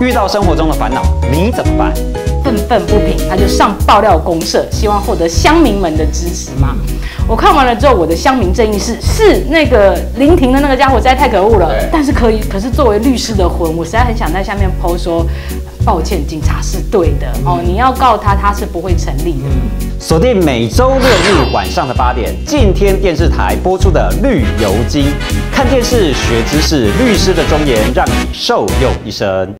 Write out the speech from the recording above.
遇到生活中的烦恼，你怎么办？愤愤不平，他就上爆料公社，希望获得乡民们的支持嘛。我看完了之后，我的乡民正义是是那个林婷的那个家伙实在太可恶了，但是可以，可是作为律师的魂，我实在很想在下面抛说，抱歉，警察是对的哦，你要告他，他是不会成立的。锁定每周六日晚上的八点，近天电视台播出的《绿油精》，看电视学知识，律师的忠言让你受用一生。